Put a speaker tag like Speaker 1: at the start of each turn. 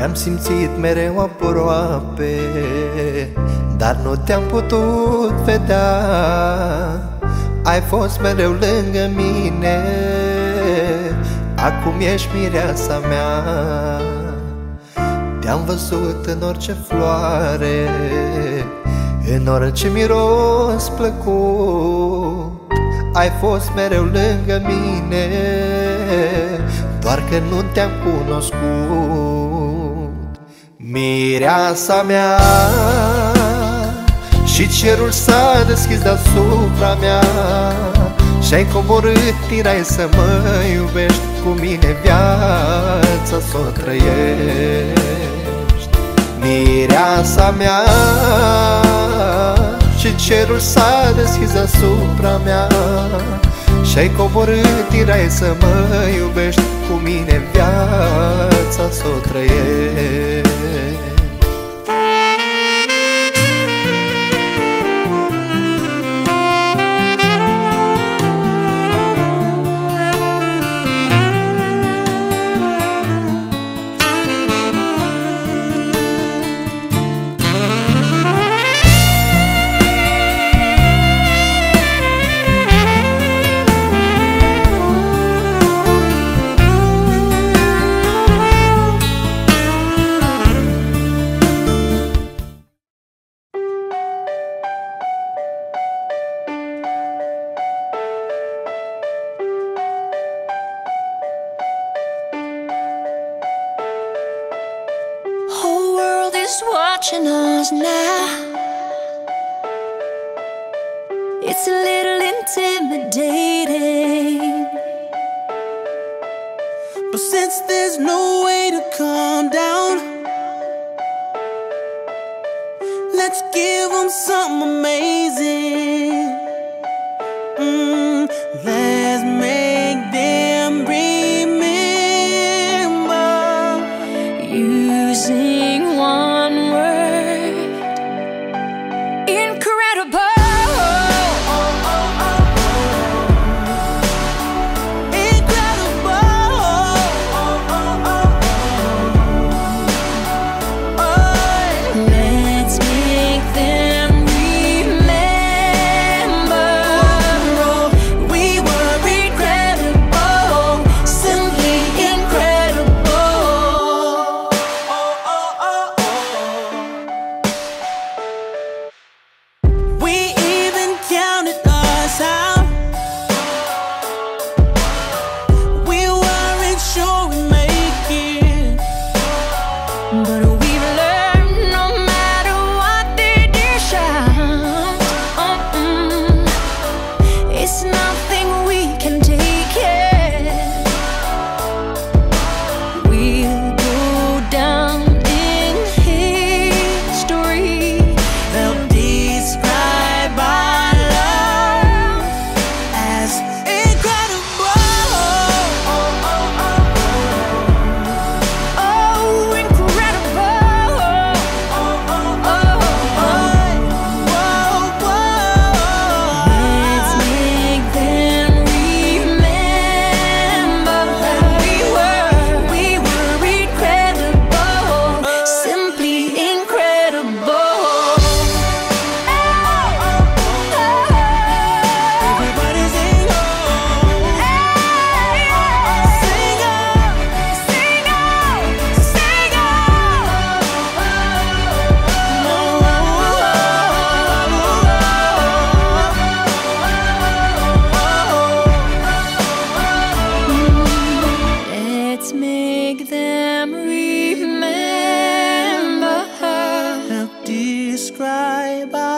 Speaker 1: Te-am simțit mereu aproape Dar nu te-am putut vedea. Ai fost mereu lângă mine Acum ești mireasa mea. Te-am văzut în orice floare În orice miros plăcut. Ai fost mereu lângă mine Doar că nu te-am cunoscut Mireasa mea. Și cerul s-a deschis deasupra mea. Și-ai coborât, tirai să mă iubești Cu mine viața să o trăiești. Mireasa mea. Și cerul s-a deschis deasupra mea. Și-ai coborât, tirai să mă iubești Cu mine viața să o trăiești
Speaker 2: watching us now. It's a little intimidating.
Speaker 3: But since there's no way to calm down, let's give them something amazing. Describe